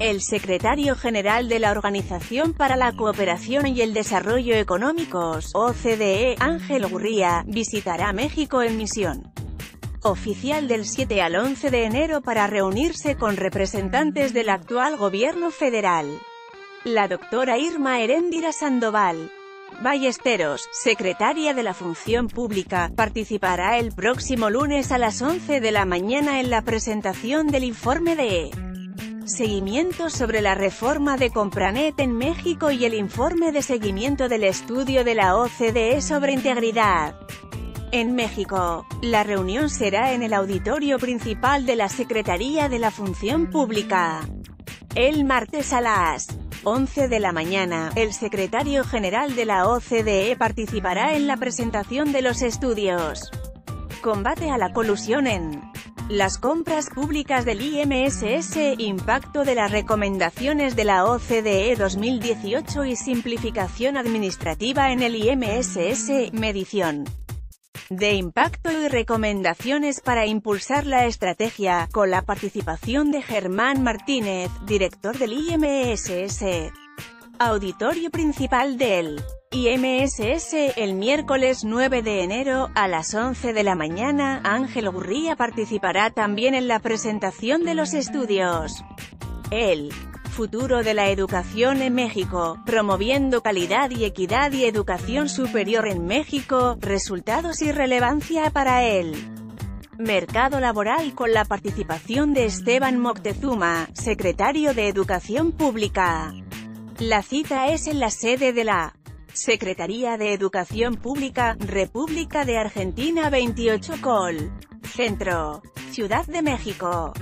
El secretario general de la Organización para la Cooperación y el Desarrollo Económicos, OCDE, Ángel Gurría, visitará México en misión oficial del 7 al 11 de enero para reunirse con representantes del actual gobierno federal. La doctora Irma Heréndira Sandoval, Ballesteros, secretaria de la Función Pública, participará el próximo lunes a las 11 de la mañana en la presentación del informe de seguimiento sobre la reforma de Compranet en México y el informe de seguimiento del estudio de la OCDE sobre integridad. En México, la reunión será en el auditorio principal de la Secretaría de la Función Pública. El martes a las 11 de la mañana, el secretario general de la OCDE participará en la presentación de los estudios. Combate a la colusión en las compras públicas del IMSS, impacto de las recomendaciones de la OCDE 2018 y simplificación administrativa en el IMSS, medición de impacto y recomendaciones para impulsar la estrategia, con la participación de Germán Martínez, director del IMSS. Auditorio principal del IMSS, el miércoles 9 de enero, a las 11 de la mañana, Ángel Gurría participará también en la presentación de los estudios. El futuro de la educación en México, promoviendo calidad y equidad y educación superior en México, resultados y relevancia para el mercado laboral con la participación de Esteban Moctezuma, secretario de Educación Pública. La cita es en la sede de la Secretaría de Educación Pública, República de Argentina 28 Col. Centro. Ciudad de México.